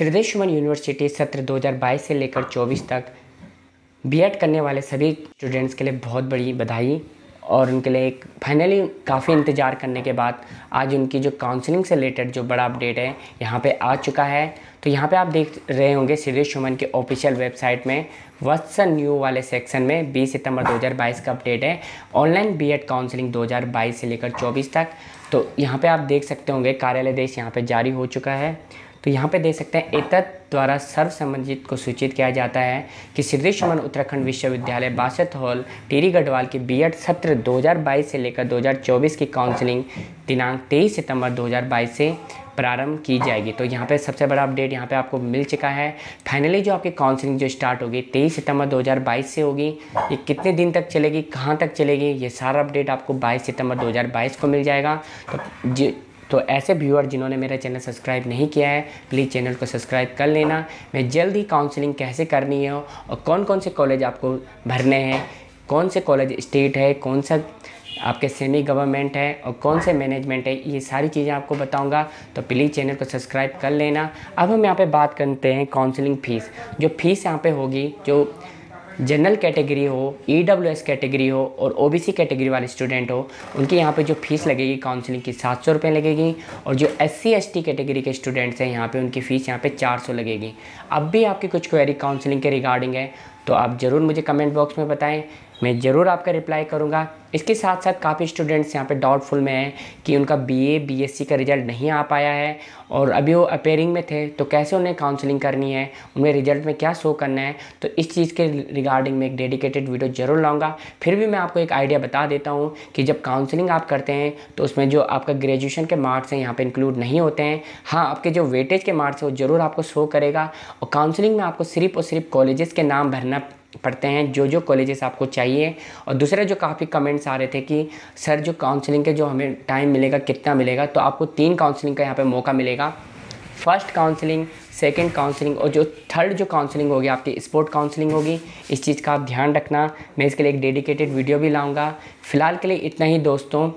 हृदय सुमन यूनिवर्सिटी सत्र 2022 से लेकर 24 तक बीएड करने वाले सभी स्टूडेंट्स के लिए बहुत बड़ी बधाई और उनके लिए एक फाइनली काफ़ी इंतज़ार करने के बाद आज उनकी जो काउंसलिंग से रिलेटेड जो बड़ा अपडेट है, यहाँ पे आ चुका है। तो यहाँ पे आप देख रहे होंगे श्री सुमन के ऑफिशियल वेबसाइट में वत्सन न्यू वाले सेक्शन में 20 सितंबर 2022 का अपडेट है। ऑनलाइन बीएड काउंसलिंग 2022 से लेकर 24 तक। तो यहाँ पे आप देख सकते होंगे कार्यालय देश यहाँ पे जारी हो चुका है। तो यहाँ पे देख सकते हैं, एतत् द्वारा सर्व को सूचित किया जाता है कि सिद्धि सुमन उत्तराखंड विश्वविद्यालय बासठ हॉल टेरी गढ़वाल के बीएड सत्र 2022 से लेकर 2024 की काउंसलिंग दिनांक 23 सितंबर 2022 से प्रारंभ की जाएगी। तो यहाँ पे सबसे बड़ा अपडेट यहाँ पे आपको मिल चुका है। फाइनली जो आपकी काउंसलिंग जो स्टार्ट होगी 23 सितंबर 2022 से होगी। ये कितने दिन तक चलेगी, कहाँ तक चलेगी, ये सारा अपडेट आपको 22 सितंबर 2022 को मिल जाएगा। तो तो ऐसे व्यूअर जिन्होंने मेरा चैनल सब्सक्राइब नहीं किया है प्लीज़ चैनल को सब्सक्राइब कर लेना। मैं जल्द ही काउंसलिंग कैसे करनी है और कौन कौन से कॉलेज आपको भरने हैं कौन से कॉलेज स्टेट है कौन सा आपके सेमी गवर्नमेंट है और कौन से मैनेजमेंट है, ये सारी चीज़ें आपको बताऊँगा। तो प्लीज़ चैनल को सब्सक्राइब कर लेना। अब हम यहाँ पे बात करते हैं काउंसलिंग फ़ीस जो फ़ीस यहाँ पे होगी, जो जनरल कैटेगरी हो ई डब्ल्यू एस कैटेगरी हो और ओ बी सी कैटेगरी वाले स्टूडेंट हो, उनकी यहाँ पर जो फ़ीस लगेगी काउंसलिंग की सात सौ रुपये लगेगी और जो एस सी कैटेगरी के स्टूडेंट्स हैं, यहाँ पे उनकी फ़ीस यहाँ पे चार सौ लगेगी। अब भी आपकी कुछ क्वेरी काउंसलिंग के रिगार्डिंग है तो आप ज़रूर मुझे कमेंट बॉक्स में बताएँ। मैं ज़रूर आपका रिप्लाई करूँगा। इसके साथ साथ काफ़ी स्टूडेंट्स यहाँ पे डाउटफुल में हैं कि उनका बीए बीएससी का रिज़ल्ट नहीं आ पाया है और अभी वो अपेयरिंग में थे तो कैसे उन्हें काउंसलिंग करनी है? उन्हें रिज़ल्ट में क्या शो करना है? तो इस चीज़ के रिगार्डिंग में एक डेडिकेटेड वीडियो ज़रूर लाऊँगा। फिर भी मैं आपको एक आइडिया बता देता हूँ कि जब काउंसलिंग आप करते हैं तो उसमें जो आपका ग्रेजुएशन के मार्क्स हैं यहाँ पर इंक्लूड नहीं होते हैं। हाँ आपके जो वेटेज के मार्क्स हैं, वो ज़रूर आपको शो करेगा। और काउंसलिंग में आपको सिर्फ़ और सिर्फ़ कॉलेजेस के नाम भरना पढ़ते हैं, जो जो कॉलेजेस आपको चाहिए। और दूसरा जो काफ़ी कमेंट्स आ रहे थे कि, सर, जो काउंसलिंग के जो हमें टाइम मिलेगा, कितना मिलेगा? तो आपको तीन काउंसलिंग का यहाँ पे मौका मिलेगा। फ़र्स्ट काउंसलिंग सेकंड काउंसलिंग और जो थर्ड जो काउंसलिंग होगी, आपकी स्पोर्ट काउंसलिंग होगी। इस चीज़ का आप ध्यान रखना। मैं इसके लिए एक डेडिकेटेड वीडियो भी लाऊँगा। फ़िलहाल के लिए इतना ही दोस्तों।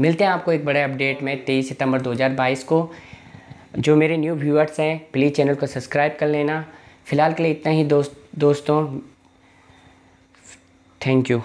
मिलते हैं आपको एक बड़े अपडेट में तेईस सितंबर 2022 को। जो मेरे न्यू व्यूअर्स हैं प्लीज़ चैनल को सब्सक्राइब कर लेना। फ़िलहाल के लिए इतना ही दोस्त। दोस्तों थैंक यू